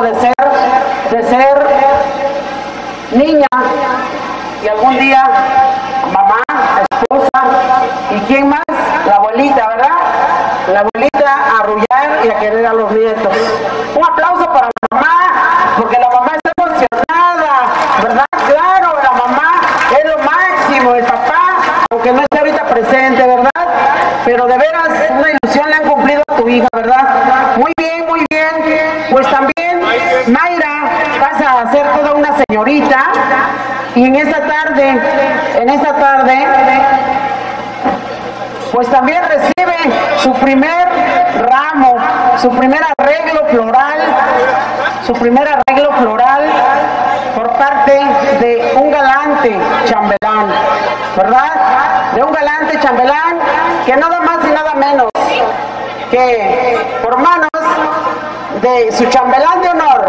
de ser, de ser niña y algún día mamá, esposa y quién más, la abuelita, ¿verdad? La abuelita a arrullar y a querer a los nietos. su chambelán de honor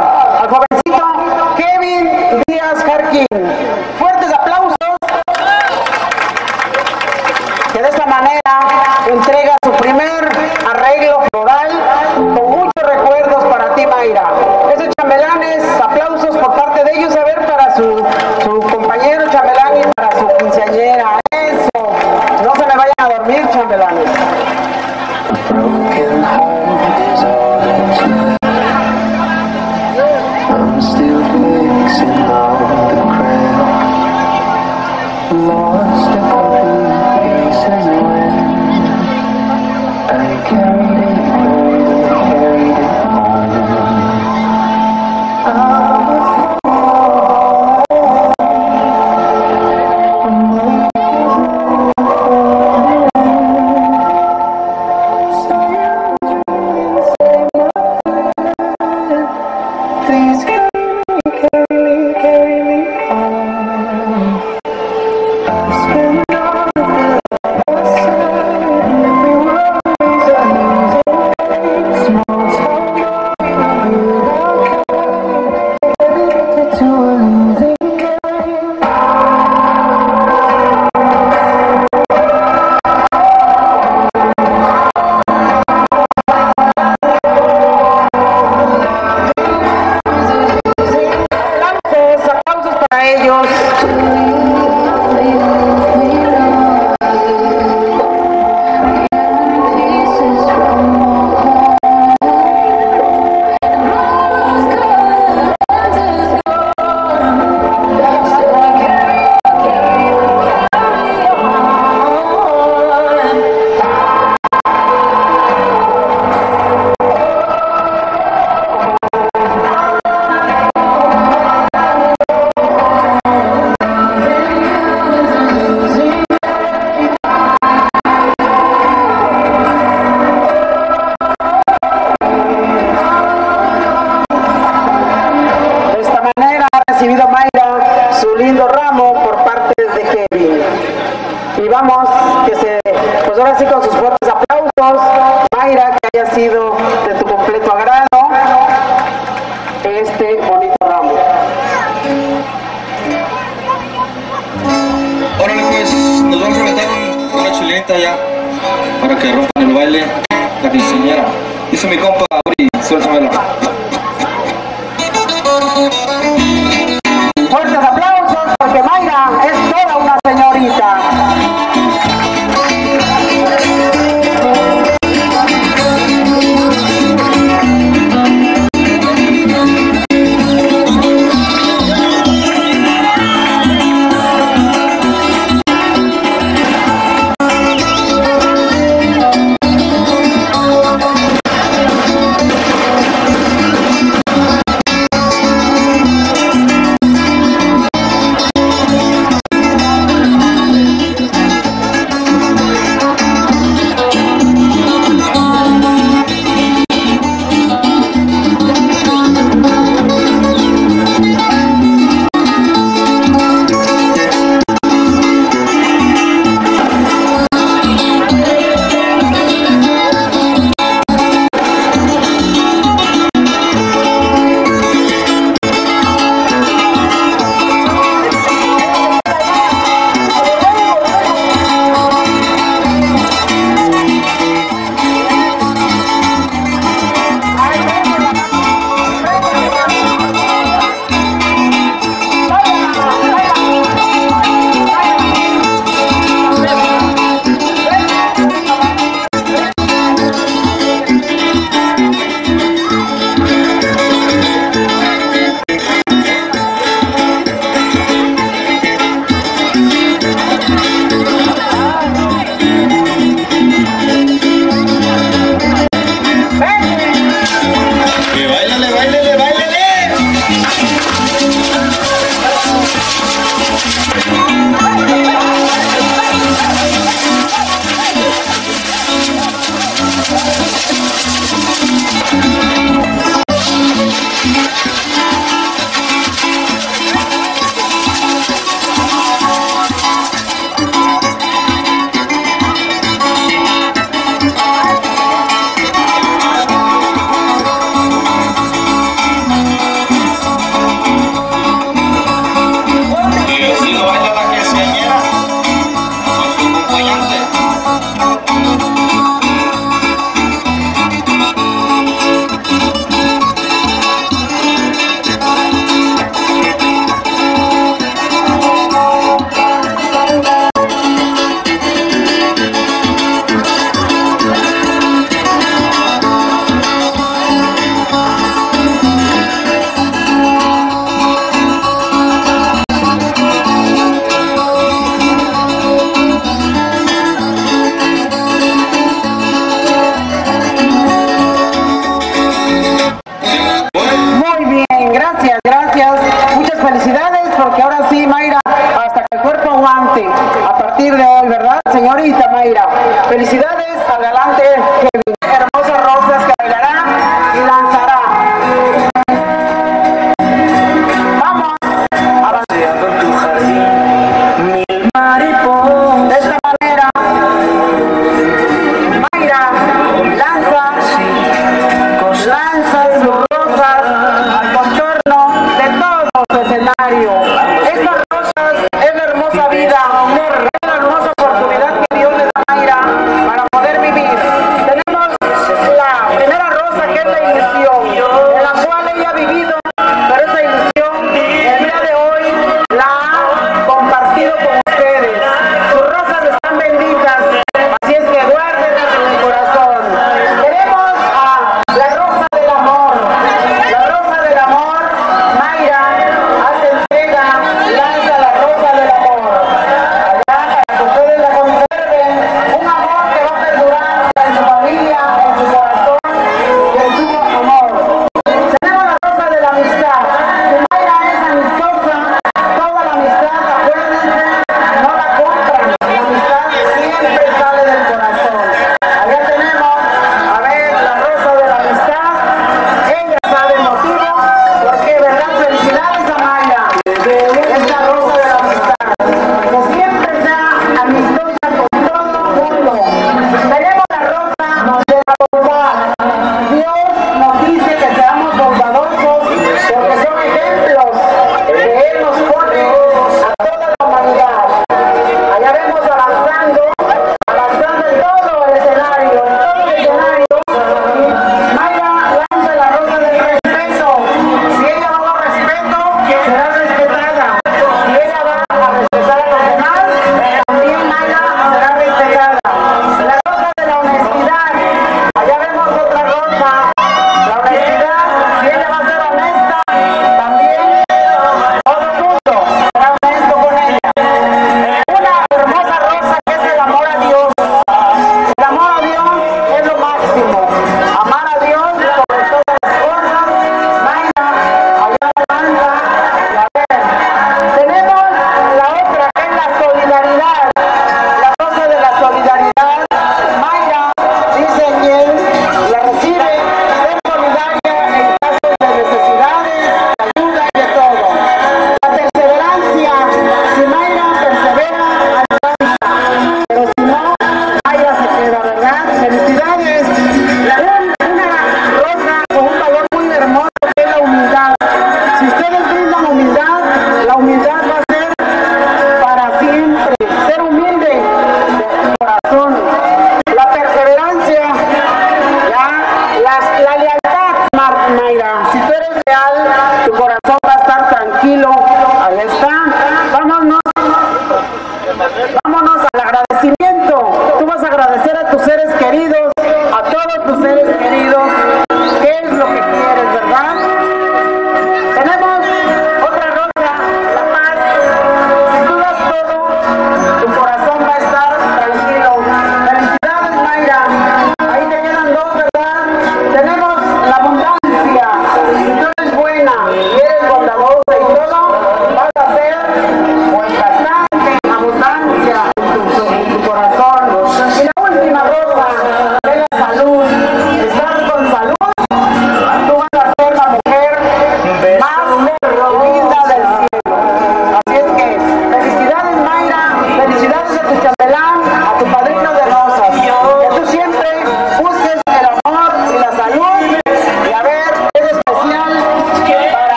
sous mes compas.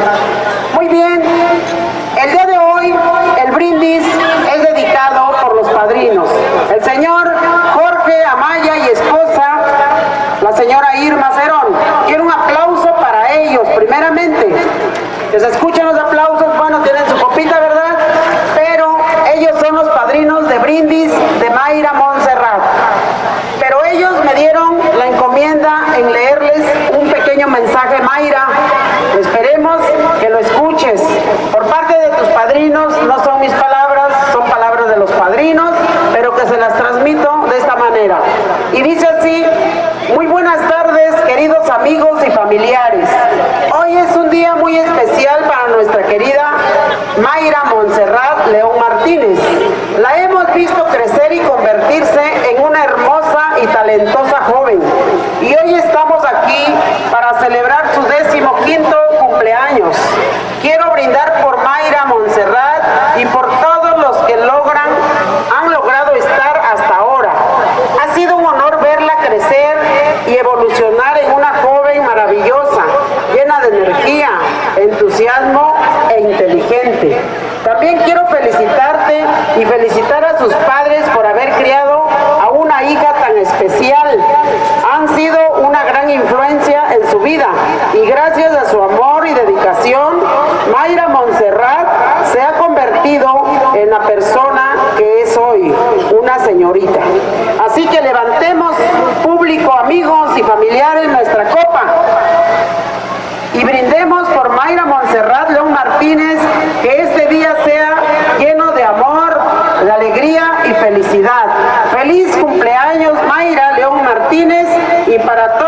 か no son mis palabras, son palabras de los padrinos, pero que se las transmito de esta manera. Y dice así, muy buenas tardes queridos amigos y familiares. Hoy es un día muy especial para nuestra querida Mayra Montserrat León Martínez. La hemos visto crecer y convertirse en una hermosa y talentosa joven. Y hoy estamos aquí para celebrar su décimo quinto cumpleaños. sus padres por haber criado a una hija tan especial. Han sido una gran influencia en su vida y gracias a su amor y dedicación, Mayra Montserrat se ha convertido en la persona que es hoy, una señorita. Así que levantemos público, amigos y familiares nuestra copa y brindemos por Mayra Montserrat León Martínez felicidad. Feliz cumpleaños Mayra León Martínez y para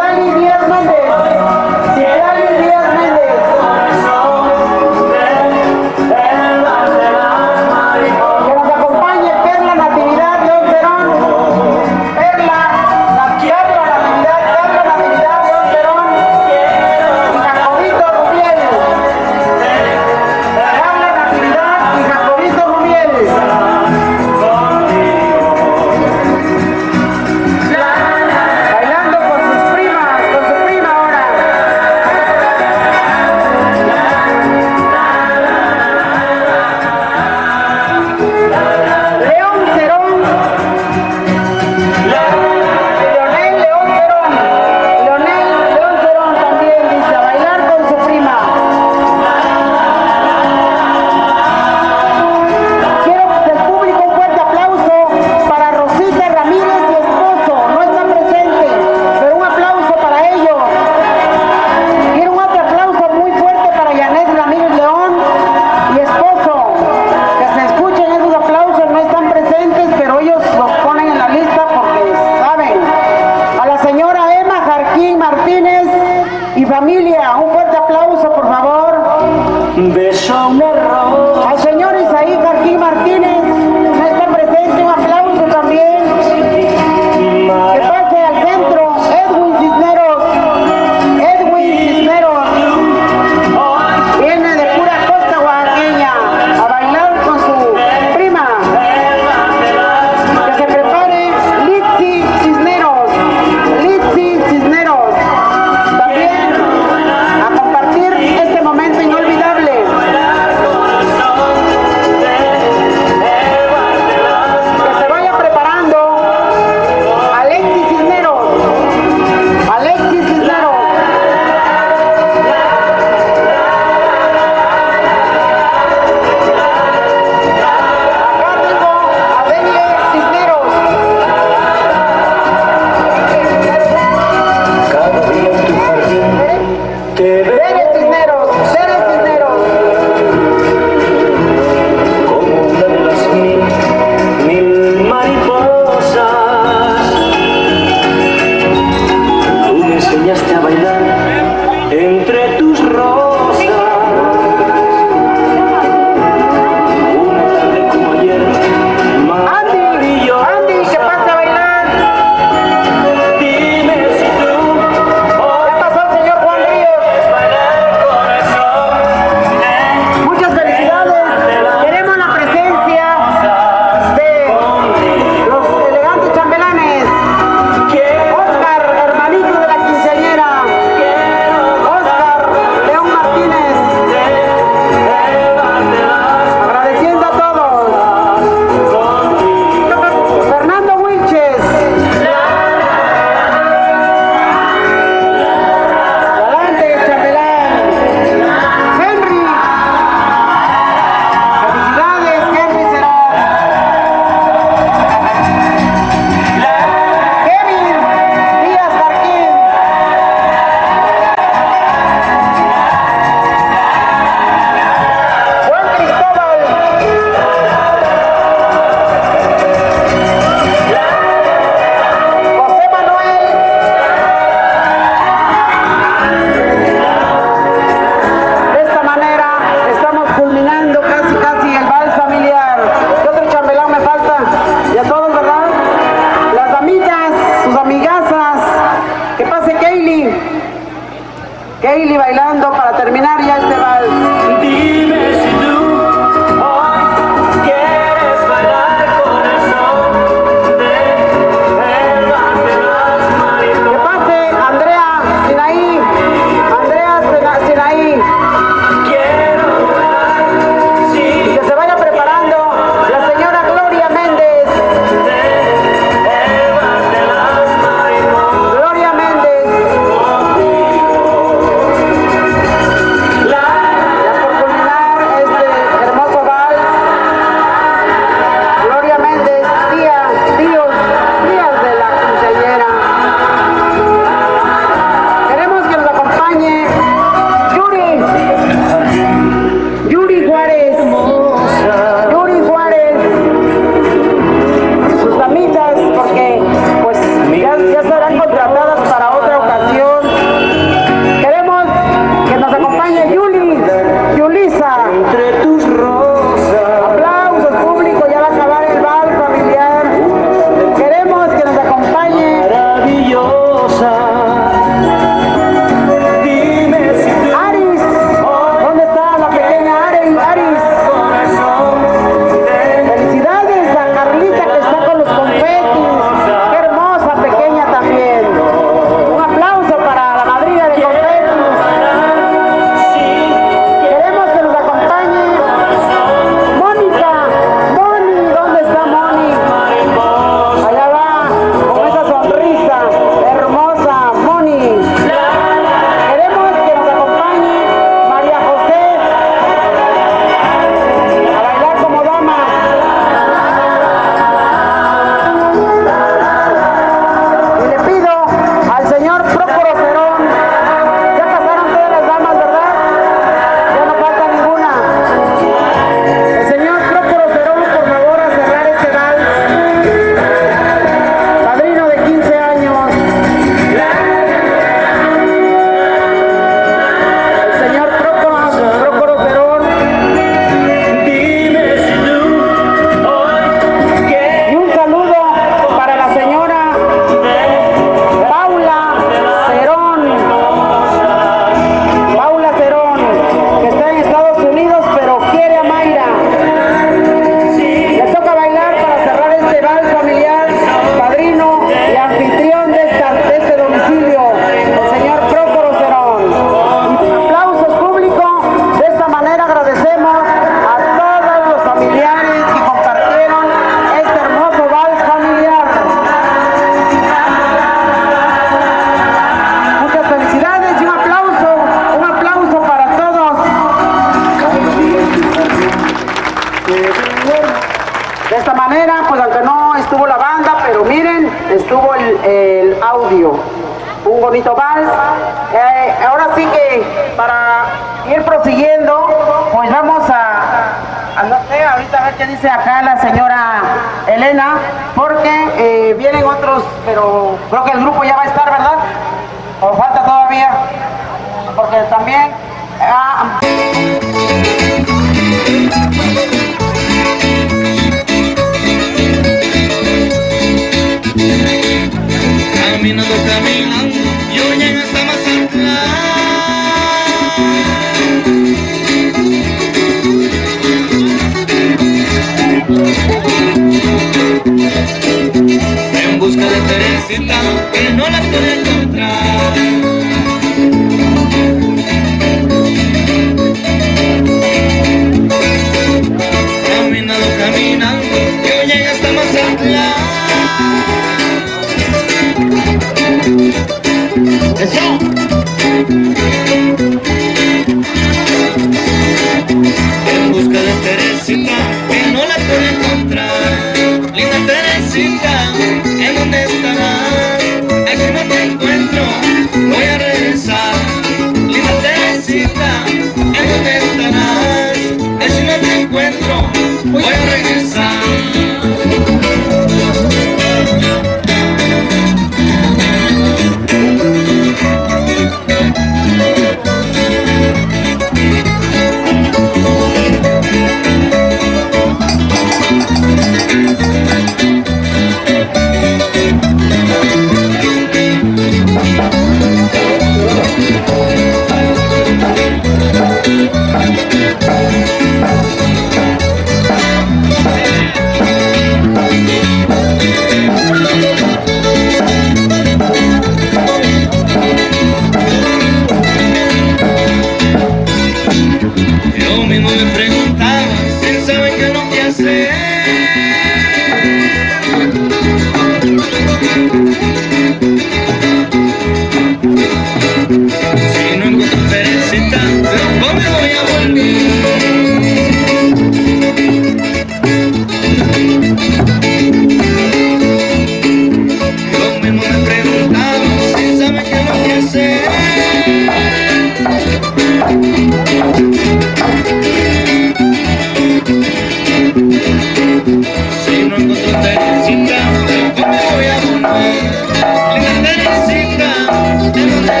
Never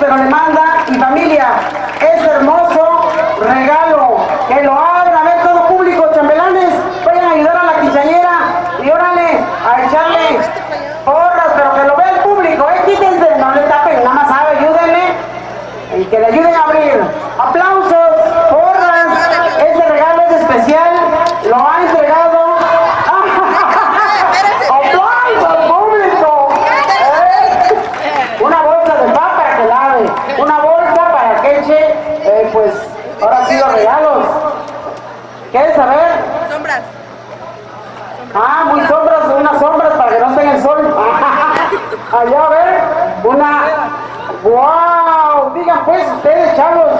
pero le manda y familia. Es hermoso regalo. Que lo abran. A ver, todo público, chambelanes. Vayan a ayudar a la quinceañera. Y órale, a echarle porras, pero que lo vea el público. Eh, quítense, no le tapen. Nada más sabe, ayúdenle. Y que le ayuden a abrir. Aplausos, porras. Este regalo es especial. Lo ha entregado. ¡Aplausos, público! ¿Eh? Una bolsa de pan para que lave. Una bolsa para que eche, eh, pues, ahora sí los regalos. ¿Quieres saber? Sombras. Ah, muy sombras, unas sombras para que no esté en el sol. Allá a ver, una. ¡Wow! Digan pues ustedes, chavos.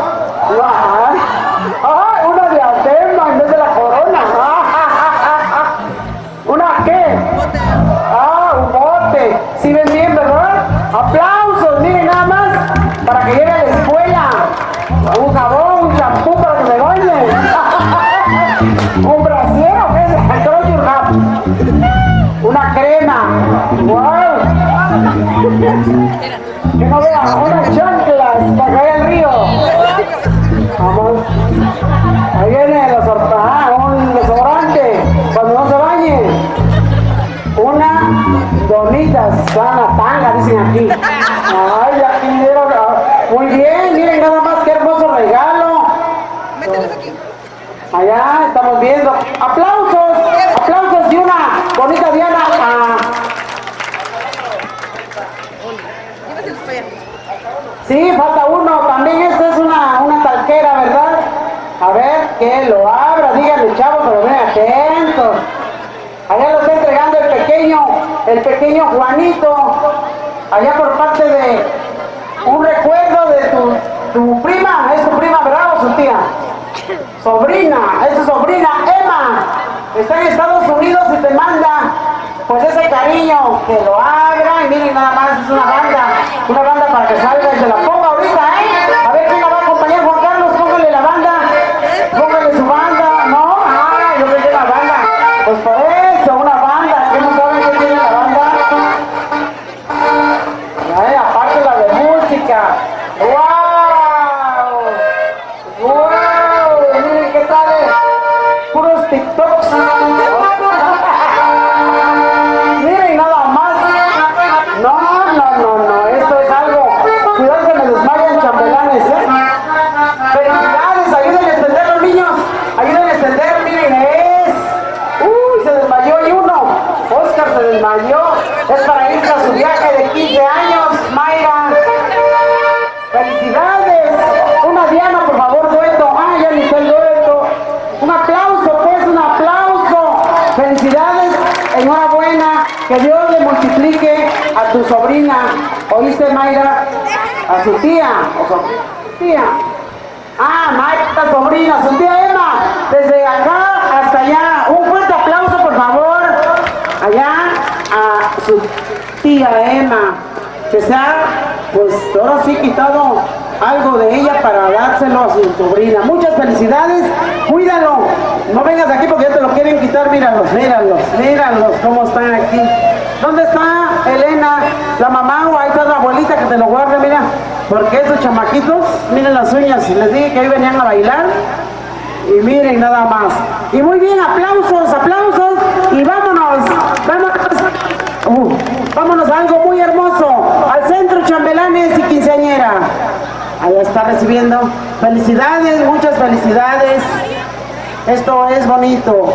Ah, una diadema en vez de la corona. ¿Una qué? Ah, un bote. ¿Sí ven bien, verdad? Aplausos, miren nada más. Para que llegue a la escuela. Un jabón, un champú para que se bañen. un brasiero, ¿qué es? Throw your hat. Una crema. Que no vean, unas chanclas para vaya al río. Vamos. Ahí viene los ah, un desodorante cuando no se bañe. Una donitas, sana tanga, dicen aquí. Ay, ah, Muy bien, miren nada más qué hermoso regalo. Allá estamos viendo. Aplausos y una bonita Diana. ah, Llévaselos para allá. Sí, falta uno. También esta es una, una talquera, ¿verdad? A ver, que lo abra. Díganle, chavos, pero ven atentos. Allá lo está entregando el pequeño, el pequeño Juanito. Allá por parte de un recuerdo de tu, tu prima. ¿Es tu prima, verdad? ¿O su tía? Sobrina, es su sobrina Emma. Está en Estados Unidos si te manda pues ese cariño, que lo abra y miren nada más, es una banda, una banda para que salga y se la ponga sobrina. ¿Oíste, Mayra? A su tía. O sobrina. Tía. Ah, Mayra, sobrina, su tía Emma. Desde acá hasta allá. Un fuerte aplauso, por favor. Allá a su tía Emma. Que se ha, pues ahora sí quitado algo de ella para dárselo a su sobrina. Muchas felicidades, cuídalo. No vengas aquí porque ya te lo quieren quitar. Míralos, míralos, míralos cómo están aquí. ¿Dónde está Elena? La mamá o ahí está la abuelita que te lo guarde, mira. Porque esos chamaquitos, miren las uñas. Les dije que hoy venían a bailar. Y miren nada más. Y muy bien, aplausos, aplausos. Y vámonos, vámonos. Uh, vámonos a algo muy hermoso. Al centro chambelanes y quinceañera. Ahí está recibiendo. Felicidades, muchas felicidades. Esto es bonito.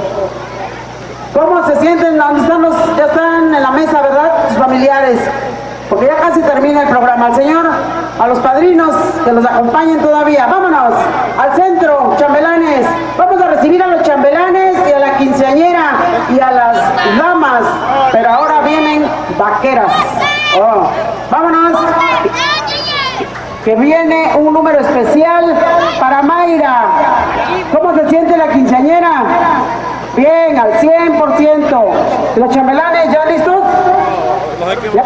¿Cómo se sienten? ¿Dónde están los- ya están en la mesa, ¿verdad? Sus familiares. Porque ya casi termina el programa. Al Señor, a los padrinos que nos acompañen todavía. Vámonos al centro, chambelanes. Vamos a recibir a los chambelanes y a la quinceañera y a las damas. Pero ahora vienen vaqueras. Oh, Vámonos. Que viene un número especial para Mayra. ¿Cómo se siente la quinceañera? Bien, al 100%. ¿Los chambelanes ya listos? ¿Ya?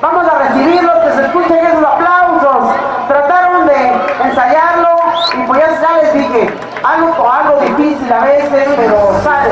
Vamos a recibirlos, que se escuchen esos aplausos. Trataron de ensayarlo y pues ya, les dije, algo, algo difícil a veces, pero sale.